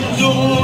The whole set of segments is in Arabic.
the door.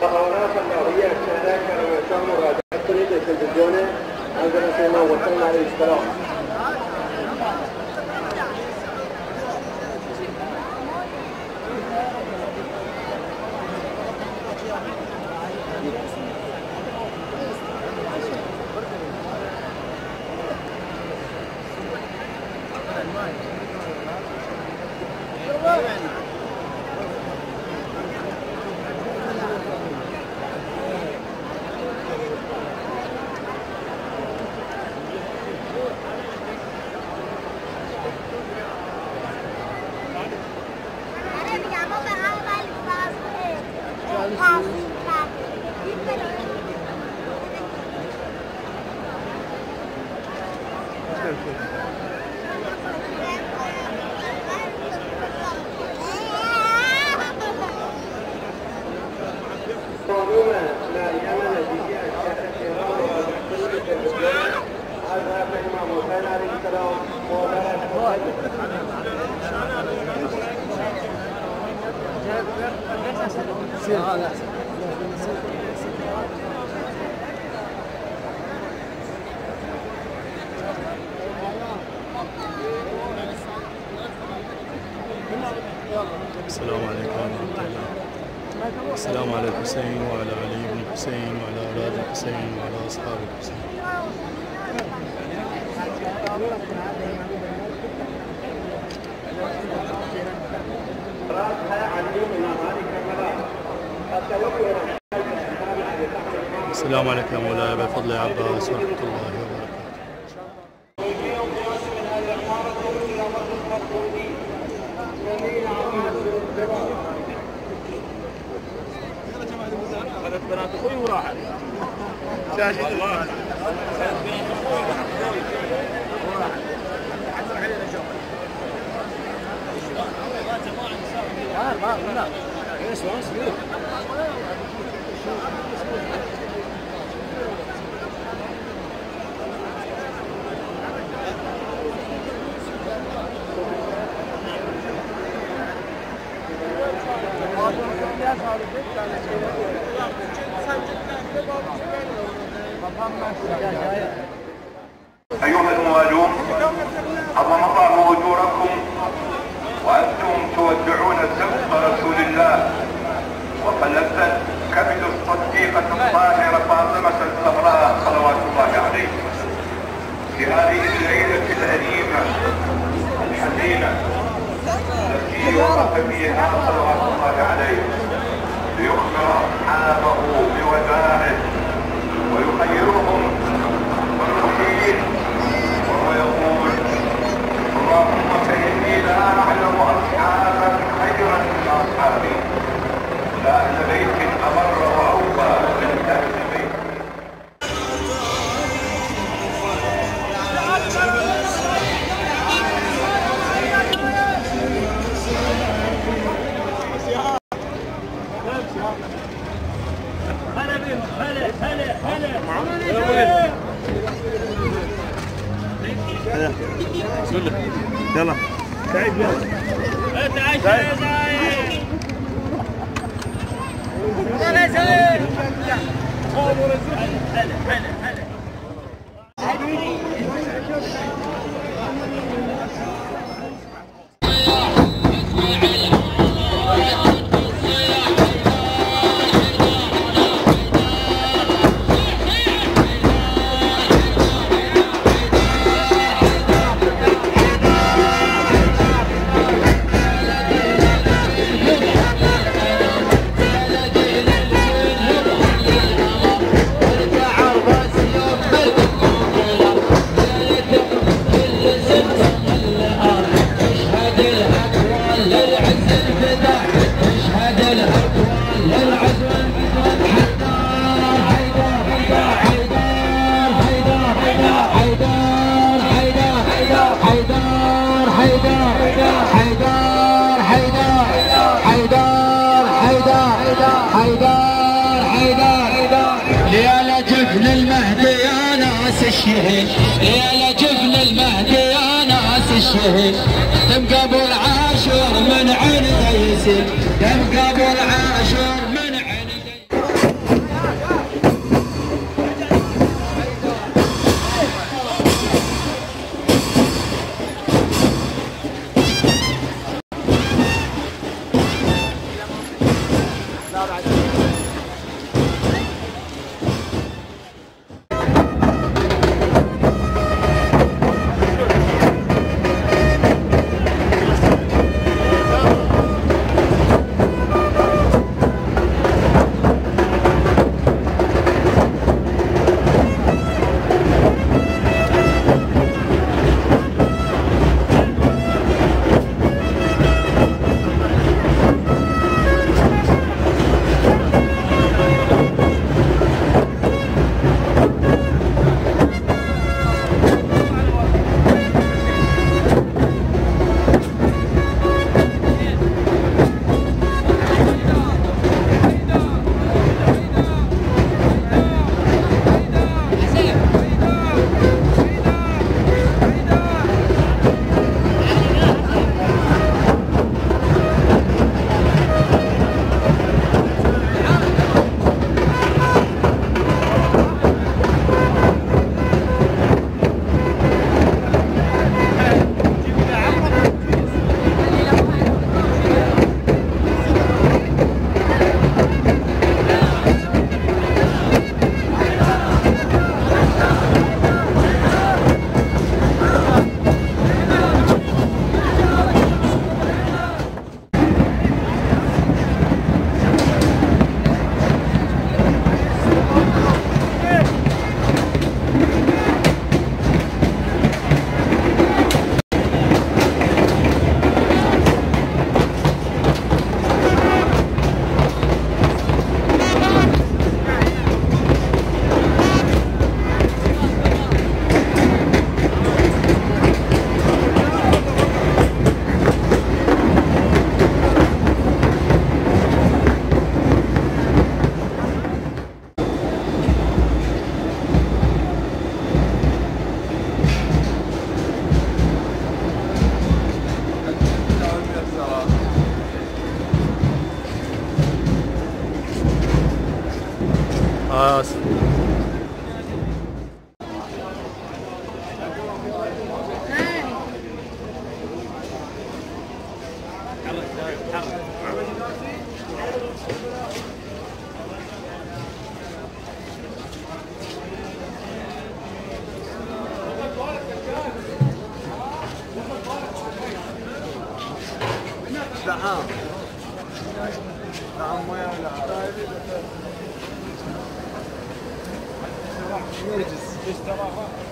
تخونات النوعية كان كان آه، السلام عليكم ورحمة الله. السلام على الحسين وعلى علي بن الحسين وعلى أولاد الحسين وعلى أصحاب الحسين. السلام عليكم يا مولاي بفضل يا عباس ورحمة الله وبركاته. خذت بنات أخوي وراحت أيها الموالون عظم الله أجوركم الطاهرة فاطمة الزهراء صلوات الله عليه في هذه الليلة الأليمة الحزينة التي وقف فيها صلوات الله عليه ليخبر أصحابه بوداعه ويخيرهم والرحيل وهو يقول اللهم فإني لا أعلم يلا تعيد يلا تعيد يا زايد يا لجفن المهدي يا ناس الشهيد يا يا ناس قبل عاشور من عين يسيل دم قبل عاشور Uh, دعام دعام ويا ولا verdes. Deixa eu lavar.